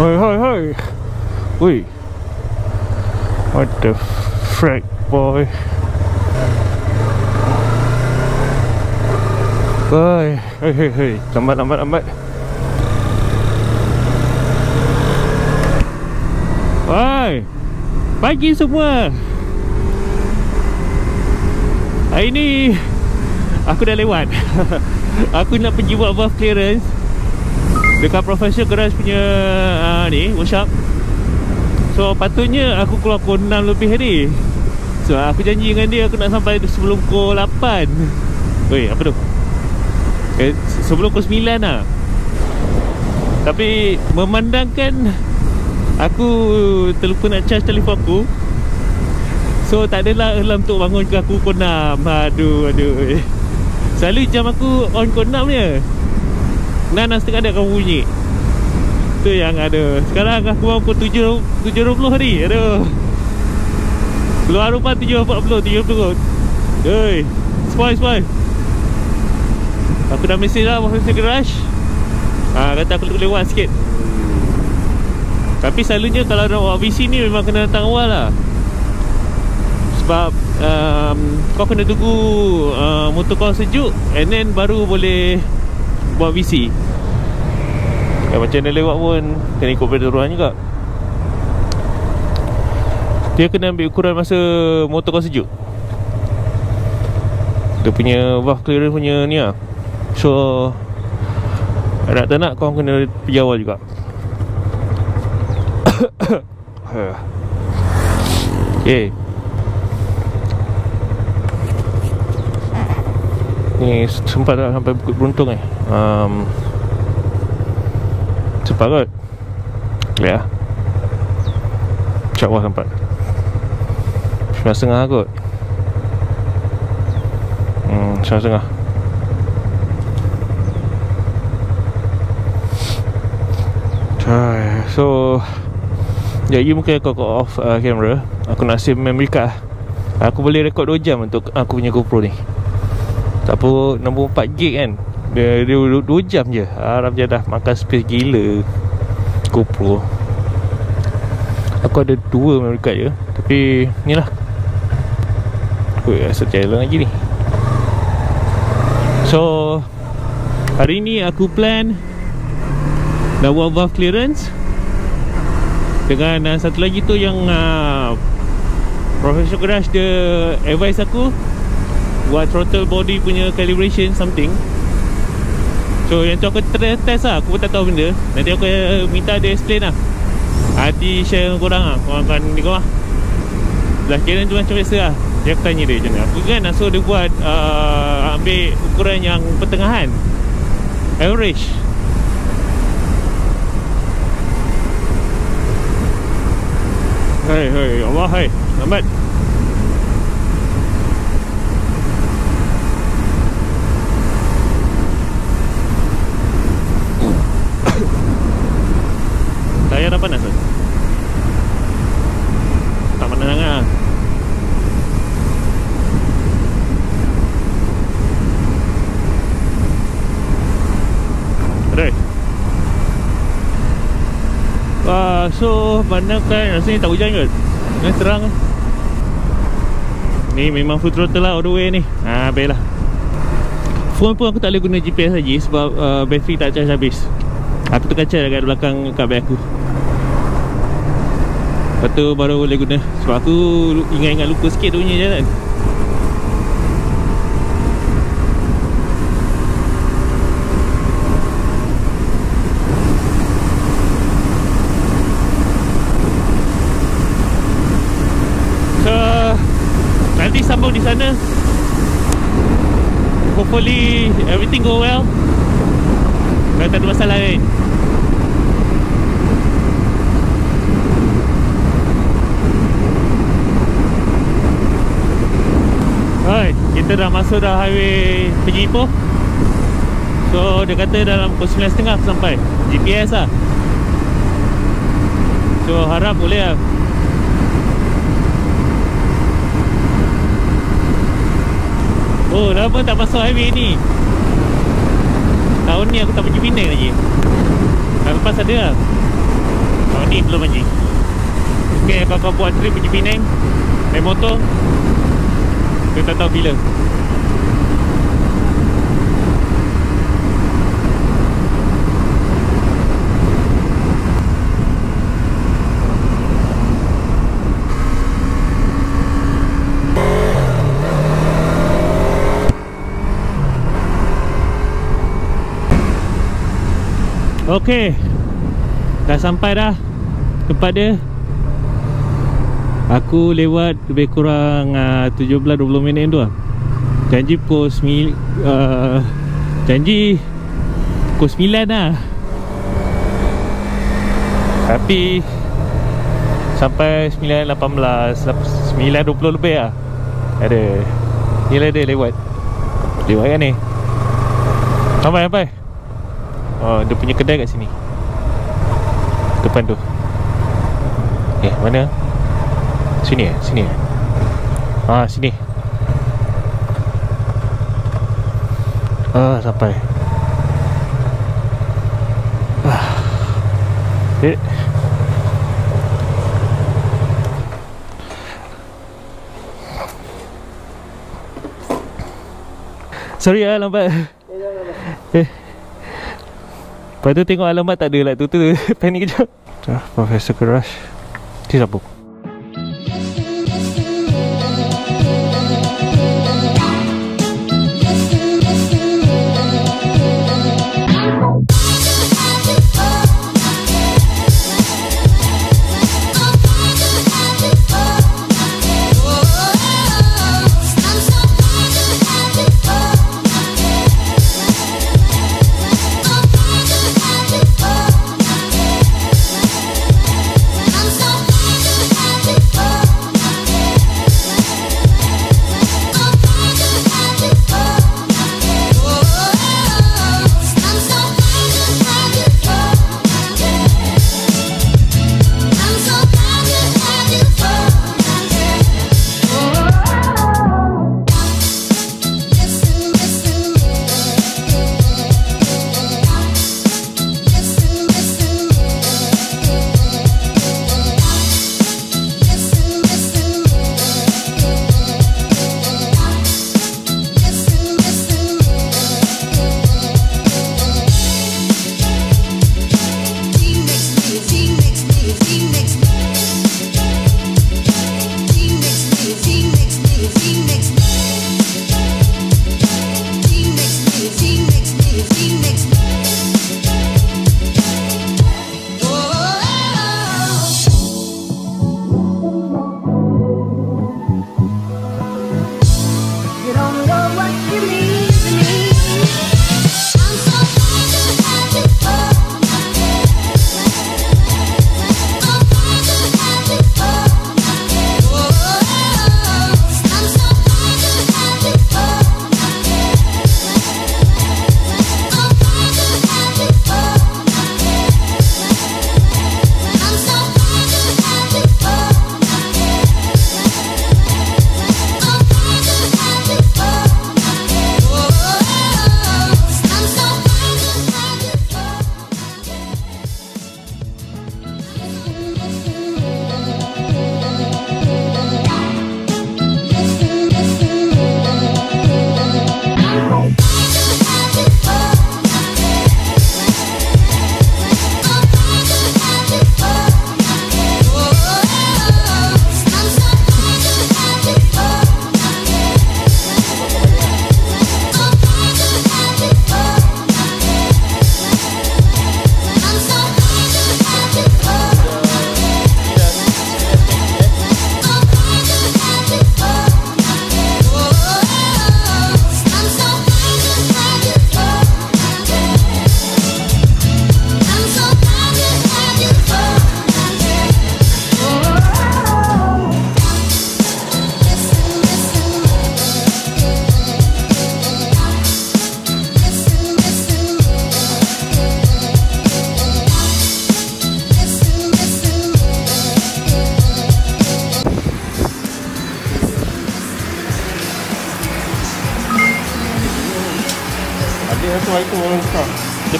Hoi hoi hoi. Ui. What the frick boy. Hoi Hei hei hei. Lambat lambat lambat. Hoi Pagi semua. Hari ni Aku dah lewat. Aku nak pergi buat valve clearance. Dekat Professor Garage punya ni Workshop. So patutnya aku keluar pukul 6 lebih hari. So aku janji dengan dia Aku nak sampai sebelum pukul 8 Weh apa tu? Eh, Sebelum pukul 9 lah. Tapi Memandangkan Aku terlupa nak charge telefon aku. So tak adalah alarm untuk bangun ke aku pukul 6 Aduh aduh Selalu jam aku on pukul 6 je Nana setengah dia akan bunyi Tu yang ada. Sekarang aku bangun pukul 7 7.20 hari. Aduh. Keluar rumah 7.40 7.40 Hei Spoil spoil. Aku dah mesej lah Profesor Garage ha, Kata aku lewat sikit. Tapi selalunya Kalau nak buat VC ni Memang kena datang awal lah. Sebab um, kau kena tunggu uh, motor kau sejuk and then baru boleh buat VC ya, macam mana lewat pun kena ikut peraturan juga. Dia kena ambil ukuran masa motor kau sejuk. Dia punya valve clearance punya ni lah. So nak tak nak kau kena pergi awal juga. Okay Ni sempat dah sampai Bukit Beruntung eh? Um, Cepat kot Ya wah sempat Sembilan setengah kot. Hmm, sembilan setengah. So Ya, you mungkin kau off uh, camera. Aku nak save memory card. Aku boleh rekod 2 jam untuk aku punya GoPro ni. Tak apa Nombor 4 gig kan? Dia, dia 2, 2 jam je. Harap je dah Makan space gila GoPro Aku ada 2 memory card je Tapi Ni lah. Ui rasa jalan lagi ni. So Hari ni aku plan Nak buat valve clearance Dengan uh, satu lagi tu yang uh, Professional Garage dia advise aku buat throttle body punya calibration something so yang tu aku test lah. Aku pun tak tahu benda. Nanti aku minta dia explain lah. Nanti share dengan korang lah. Korang akan ni lah lah kira tu macam biasa lah. Dia aku tanya dia macam mana. Aku kan so dia buat uh, ambil ukuran yang pertengahan. Average. Hei hei Allah hei Lambat Tayar dah panas tu Tak panas sangat Aduh Wah, so pandangkan rasanya tak hujan kot Ni terang Ni memang full throttle lah all the way ni. Haa, baiklah Phone pun aku tak boleh guna GPS lagi Sebab uh, bateri tak charge habis. Aku terkacau dekat belakang kat beg aku. Lepas tu baru boleh guna. Sebab aku ingat-ingat lupa sikit tu punya jalan So Nanti sambung di sana Hopefully everything go well. Kalau tak ada masalah kan Alright, kita dah masuk dah highway pergi Ipoh. So dia kata dalam pukul 9.30 aku sampai GPS lah. So harap boleh lah Oh lama tak masuk highway ni. Tahun ni aku tak pergi Penang lagi. Tahun lepas ada lah. Ni belum lagi. Okay kau-kau buat trip pergi Penang Naik motor Kita tak tahu bila Okey. Dah sampai dah tempat dia. Aku lewat lebih kurang uh, 17 20 minit tu lah. Janji pukul 9 uh, janji pukul 9 lah. Tapi sampai 9 18 9 20 lebih lah. Ada. Gila dia lewat. Lewat kan ni? Sampai sampai. Oh, dia punya kedai kat sini. Depan tu. Eh, mana? Sini eh, sini eh. Ah, sini. Ah, sampai. Ah. Eh. Sorry ah lambat. Lepas tu tengok alamat tak ada lah. Tu tu Panik kejap. Dah Profesor Keras. Dia siapa?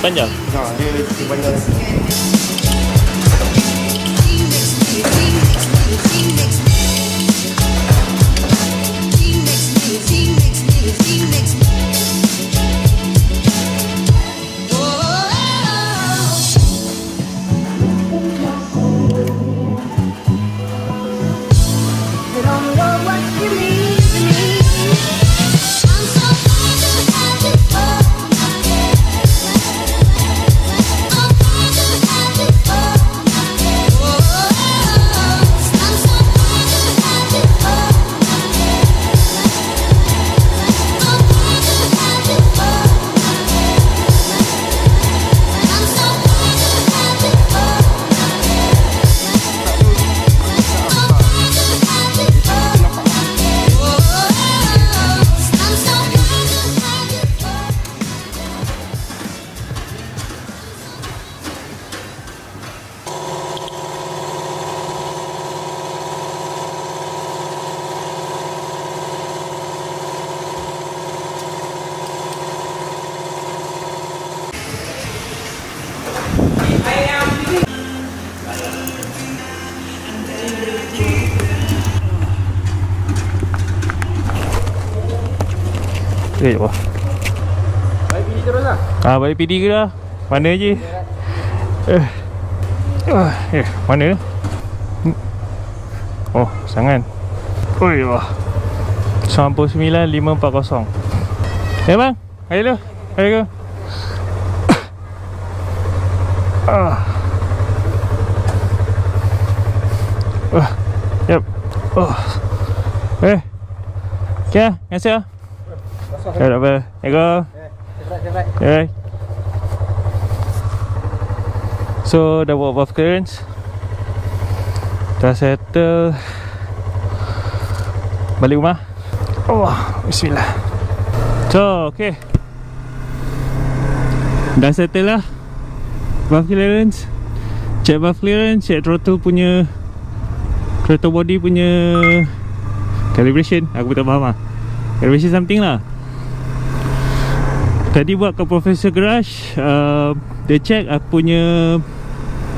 Orang besar. Dia panjang Ha, dia dia panjang. Eh, wah. Baik pergi terus lah Ah, balik PD ke dah? Mana je? Eh. Ah, eh, mana? Oh, sangat. Oi, wah. 99540. Eh, bang. Ayo lu. Ayo ke? Ah. Ah. Yep. Oh. Eh. Okay, terima kasih. ah. Ya, tak apa. Cepat Okay. So dah buat valve clearance? Dah settle. Balik rumah? Oh Bismillah. So okay. Dah settle lah. Valve clearance. Check valve clearance. Check throttle punya Throttle body punya Calibration. Aku tak faham lah. Calibration something lah Tadi buat kat Professor Garage uh, Dia check aku punya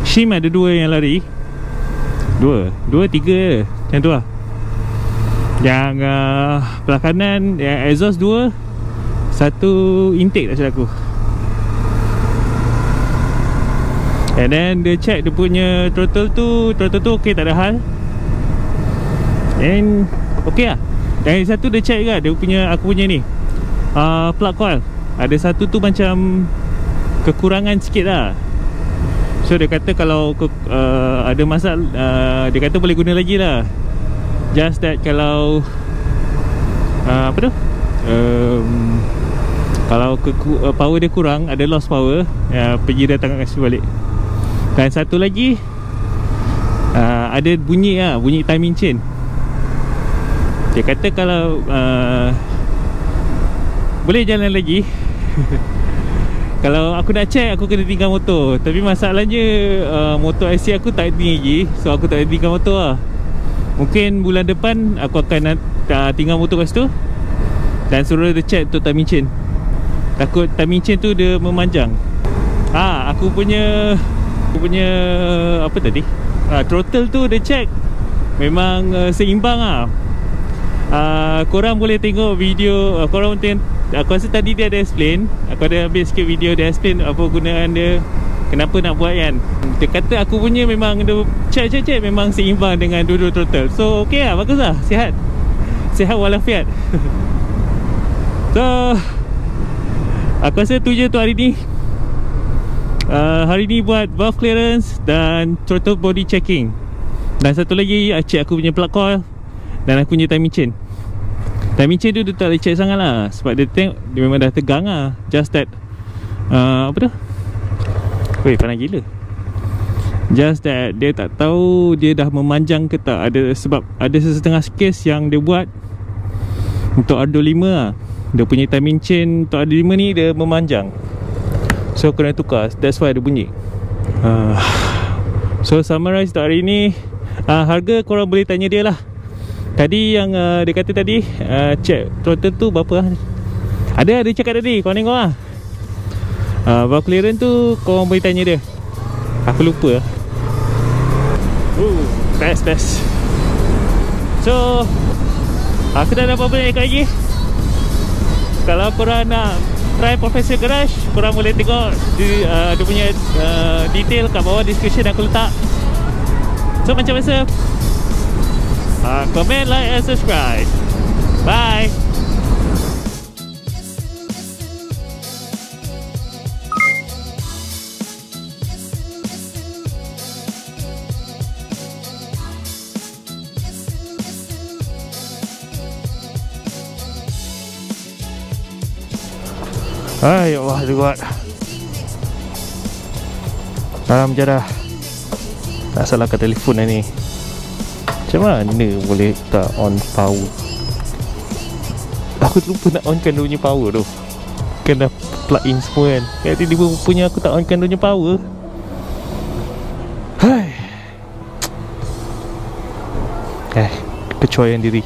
Shim ada dua yang lari. Dua? Dua tiga je. Macam tu lah. Yang uh, Belah kanan Yang exhaust dua Satu intake tak silap aku. And then dia check dia punya throttle tu Throttle tu okay tak ada hal. And Okay lah. Yang satu dia check juga Dia punya Aku punya ni uh, Plug coil Ada satu tu macam Kekurangan sikit lah. So dia kata kalau uh, Ada masalah uh, Dia kata boleh guna lagi lah. Just that kalau uh, Apa tu? Um, Kalau ke, uh, power dia kurang Ada loss power uh, Pergi datang kasi balik. Dan satu lagi uh, Ada bunyi lah Bunyi timing chain. Dia kata kalau uh, Boleh jalan lagi Kalau aku nak check Aku kena tinggal motor. Tapi masalahnya uh, Motor IC aku tak ada lagi So aku tak ada tinggal motor lah. Mungkin bulan depan Aku akan uh, tinggal motor kat situ. Dan suruh dia check untuk timing chain. Takut timing chain tu dia memanjang. Ah, Aku punya Aku punya Apa tadi? Ah, Throttle tu dia check Memang uh, seimbang lah. Uh, Korang boleh tengok video uh, Korang Aku rasa tadi dia ada explain Aku ada ambil sikit video dia explain Apa gunaan dia Kenapa nak buat kan. Dia kata aku punya memang dia Check check check Memang seimbang dengan dua-dua throttle So okay lah Bagus lah Sihat. Sihat walafiat. So Aku rasa tu je tu hari ni. Uh, Hari ni buat valve clearance Dan throttle body checking. Dan satu lagi check aku punya plug coil Dan aku punya timing chain Timing chain tu dia tak check sangat lah. Sebab dia tengok Dia memang dah tegang lah. Just that uh, Apa tu? Weh panas gila. Just that Dia tak tahu Dia dah memanjang ke tak. Ada sebab Ada setengah case yang dia buat Untuk Ardo 5 lah. Dia punya timing chain Untuk Ardo 5 ni Dia memanjang. So kena tukar. That's why ada bunyi. Uh, So summarize untuk hari ni. Uh, Harga korang boleh tanya dia lah Tadi yang uh, dia kata tadi uh, Check throttle tu berapa lah Ada ada cakap tadi Korang tengok lah uh, Valve clearance tu Korang boleh tanya dia. Aku lupa lah uh, Best best So Aku dah dapat banyak lagi. Kalau korang nak Try Professor Garage Korang boleh tengok di, uh, Dia punya uh, Detail kat bawah description aku letak. So macam biasa uh, Comment, like and subscribe. Bye. Hai Allah dia kuat Salam jadah Tak salah kat telefon ni Macam mana boleh tak on power? Aku lupa nak onkan dia punya power tu. Dah plug in semua kan. Kan tiba-tiba punya aku tak onkan dia punya power. Hai. Eh Kecuaian diri